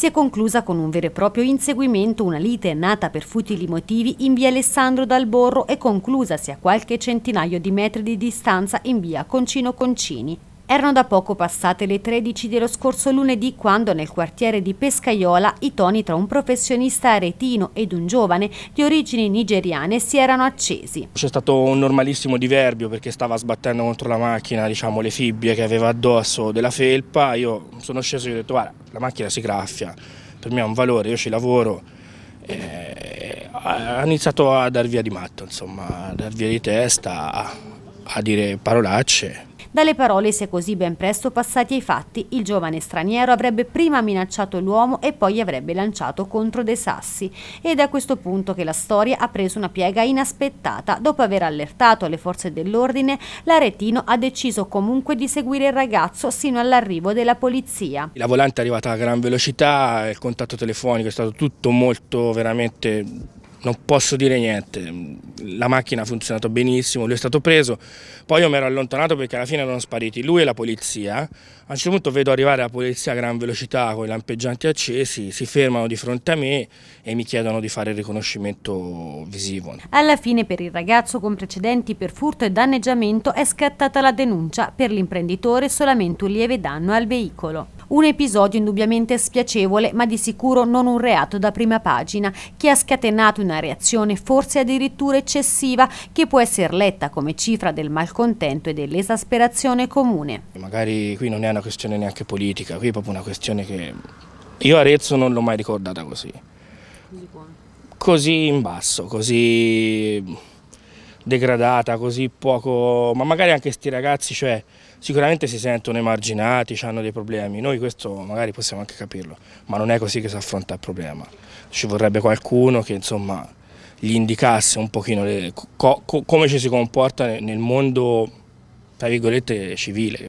si è conclusa con un vero e proprio inseguimento, una lite nata per futili motivi in via Alessandro Dal Borro e conclusasi a qualche centinaio di metri di distanza in via Concino Concini. Erano da poco passate le 13 dello scorso lunedì quando nel quartiere di Pescaiola i toni tra un professionista aretino ed un giovane di origini nigeriane si erano accesi. C'è stato un normalissimo diverbio perché stava sbattendo contro la macchina diciamo, le fibbie che aveva addosso della felpa, io sono sceso e ho detto guarda la macchina si graffia, per me ha un valore, io ci lavoro. E ha iniziato a dar via di matto, insomma, a dar via di testa, a dire parolacce dalle parole si è così ben presto passati ai fatti. Il giovane straniero avrebbe prima minacciato l'uomo e poi avrebbe lanciato contro dei sassi. Ed è a questo punto che la storia ha preso una piega inaspettata. Dopo aver allertato le forze dell'ordine, l'aretino ha deciso comunque di seguire il ragazzo sino all'arrivo della polizia. La volante è arrivata a gran velocità, il contatto telefonico è stato tutto molto veramente non posso dire niente, la macchina ha funzionato benissimo, lui è stato preso, poi io mi ero allontanato perché alla fine erano spariti lui e la polizia, a un certo punto vedo arrivare la polizia a gran velocità con i lampeggianti accesi, si fermano di fronte a me e mi chiedono di fare il riconoscimento visivo. Alla fine per il ragazzo con precedenti per furto e danneggiamento è scattata la denuncia, per l'imprenditore solamente un lieve danno al veicolo. Un episodio indubbiamente spiacevole, ma di sicuro non un reato da prima pagina, che ha scatenato una reazione forse addirittura eccessiva, che può essere letta come cifra del malcontento e dell'esasperazione comune. Magari qui non è una questione neanche politica, qui è proprio una questione che io Arezzo non l'ho mai ricordata così. Così in basso, così degradata, così poco, ma magari anche questi ragazzi, cioè sicuramente si sentono emarginati, hanno dei problemi, noi questo magari possiamo anche capirlo, ma non è così che si affronta il problema. Ci vorrebbe qualcuno che insomma gli indicasse un pochino le, co, co, come ci si comporta nel mondo, tra virgolette, civile.